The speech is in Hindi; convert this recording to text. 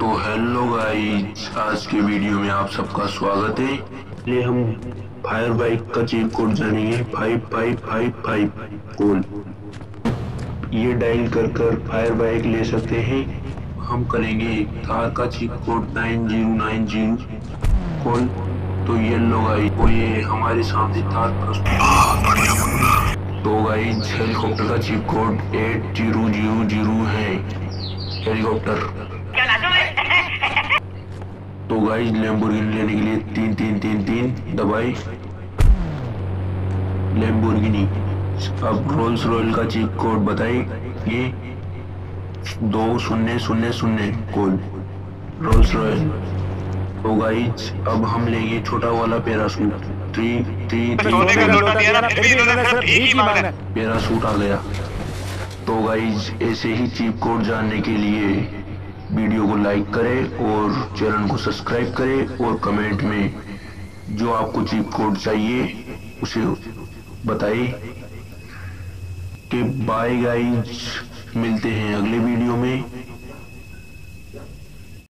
तो हेलो गाइस आज के वीडियो में आप सबका स्वागत है। पहले हम फायर बाइक का चीप कोड जानेंगे। Five five five five call ये डायल कर कर फायर बाइक ले सकते हैं। हम करेंगे थार का cheat code nine zero nine zero call तो ये लो गाइस तो ये हमारे सामने थार तो गाइस हेलीकॉप्टर का cheat code eight zero zero zero है। हेलीकॉप्टर गाइस लैम्बोर्गिनी लेने के लिए तीन तीन तीन तीन दबाई। लैम्बोर्गिनी अब रोल्स रॉयल का चीप कोड बताई ये दो शून्य शून्य शून्य कोड रोल्स रॉयल तो गाइस अब हम लेंगे छोटा वाला parachute three three three. Parachute आ गया। तो गाइज़ ऐसे ही चीप कोड जानने के लिए वीडियो को लाइक करें और चैनल को सब्सक्राइब करें और कमेंट में जो आपको चीप कोड चाहिए, उसे बताए। कि बाय गाइज़ मिलते हैं अगले वीडियो में।